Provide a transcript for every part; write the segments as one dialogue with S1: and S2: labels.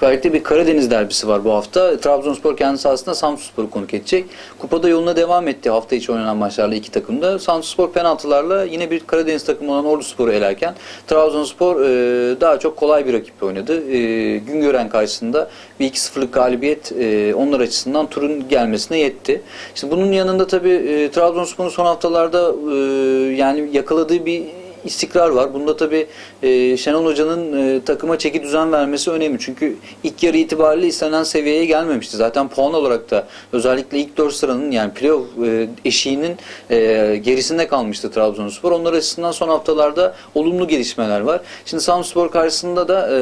S1: Süper Lig'de bir Karadeniz derbisi var bu hafta. Trabzonspor kendi sahasında Samsunspor'u konuk edecek. Kupada yoluna devam etti hafta içi oynanan maçlarla iki takımda. Samsunspor penaltılarla yine bir Karadeniz takımı olan Orduspor'u elerken Trabzonspor e, daha çok kolay bir rakip oynadı. E, Güngören karşısında bir 2-0'lık galibiyet e, onlar açısından turun gelmesine yetti. İşte bunun yanında tabii e, Trabzonspor'un son haftalarda e, yani yakaladığı bir istikrar var. Bunda tabii e, Şenol Hoca'nın e, takıma çeki düzen vermesi önemli. Çünkü ilk yarı itibariyle istenen seviyeye gelmemişti. Zaten puan olarak da özellikle ilk 4 sıranın yani playoff e, eşiğinin e, gerisinde kalmıştı Trabzonspor. Onlar açısından son haftalarda olumlu gelişmeler var. Şimdi Samspor karşısında da e,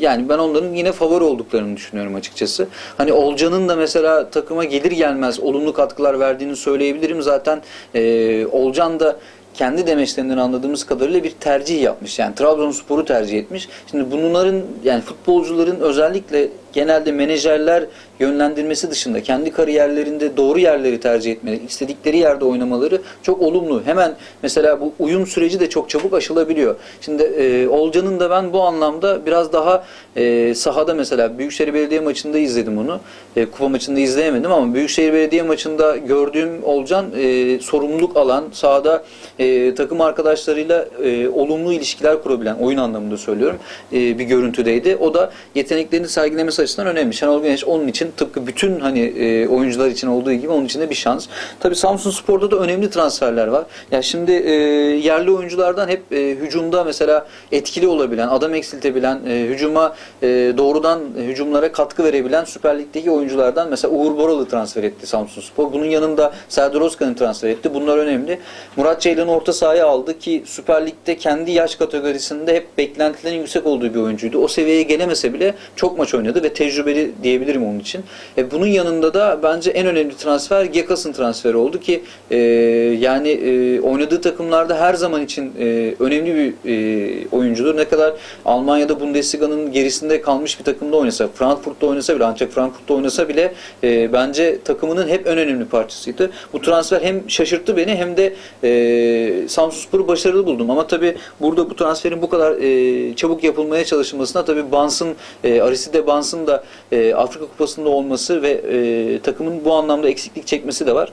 S1: yani ben onların yine favori olduklarını düşünüyorum açıkçası. Hani Olcan'ın da mesela takıma gelir gelmez olumlu katkılar verdiğini söyleyebilirim. Zaten e, Olcan da kendi demeçlerinden anladığımız kadarıyla bir tercih yapmış. Yani Trabzonspor'u tercih etmiş. Şimdi bunların yani futbolcuların özellikle genelde menajerler yönlendirmesi dışında kendi kariyerlerinde doğru yerleri tercih etmeleri, istedikleri yerde oynamaları çok olumlu. Hemen mesela bu uyum süreci de çok çabuk aşılabiliyor. Şimdi e, Olcan'ın da ben bu anlamda biraz daha e, sahada mesela Büyükşehir Belediye maçında izledim onu. E, kupa maçında izleyemedim ama Büyükşehir Belediye maçında gördüğüm Olcan e, sorumluluk alan, sahada e, takım arkadaşlarıyla e, olumlu ilişkiler kurabilen, oyun anlamında söylüyorum, e, bir görüntüdeydi. O da yeteneklerini sergilemesi açısından önemli. Şenol Güneş onun için tıpkı bütün hani e, oyuncular için olduğu gibi onun için de bir şans. Tabii Samsun Spor'da da önemli transferler var. Ya şimdi e, yerli oyunculardan hep e, hücumda mesela etkili olabilen, adam eksiltebilen, e, hücuma e, doğrudan hücumlara katkı verebilen Süper Lig'deki oyunculardan mesela Uğur Boralı transfer etti Samsun Spor. Bunun yanında Serdar Özkan'ı transfer etti. Bunlar önemli. Murat Ceylan'ı orta sahaya aldı ki Süper Lig'de kendi yaş kategorisinde hep beklentilerin yüksek olduğu bir oyuncuydu. O seviyeye gelemese bile çok maç oynadı ve tecrübeli diyebilirim onun için. E, bunun yanında da bence en önemli transfer Gekas'ın transferi oldu ki e, yani e, oynadığı takımlarda her zaman için e, önemli bir e, oyuncudur. Ne kadar Almanya'da Bundesliga'nın gerisinde kalmış bir takımda oynasa, Frankfurt'ta oynasa bile ancak Frankfurt'ta oynasa bile e, bence takımının hep en önemli parçasıydı. Bu transfer hem şaşırttı beni hem de e, Samsunspor'u başarılı buldum. Ama tabi burada bu transferin bu kadar e, çabuk yapılmaya çalışılmasına tabi Bans'ın, e, Aristide Bans'ın da e, Afrika Kupası'nda olması ve e, takımın bu anlamda eksiklik çekmesi de var.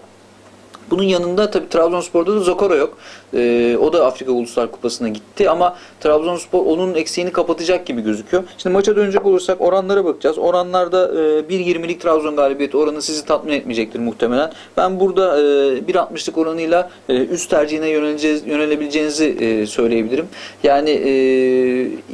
S1: Bunun yanında tabii Trabzonspor'da da Zokoro yok. E, o da Afrika Uluslar Kupası'na gitti ama Trabzonspor onun eksiğini kapatacak gibi gözüküyor. Şimdi maça dönecek olursak oranlara bakacağız. Oranlarda e, 1.20'lik Trabzon galibiyeti oranı sizi tatmin etmeyecektir muhtemelen. Ben burada e, 1.60'lık oranıyla e, üst tercihine yönelebileceğinizi e, söyleyebilirim. Yani e,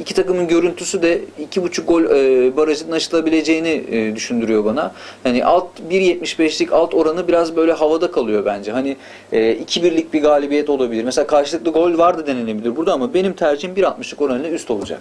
S1: iki takımın görüntüsü de 2.5 gol e, barajının aşılabileceğini e, düşündürüyor bana. Yani alt 1.75'lik alt oranı biraz böyle havada kalıyor bence. Hani e, 2-1'lik bir galibiyet olabilir. Mesela karşılıklı gol vardı denilebilir burada ama benim tercihim 1.60'lık oranıyla üst olacak.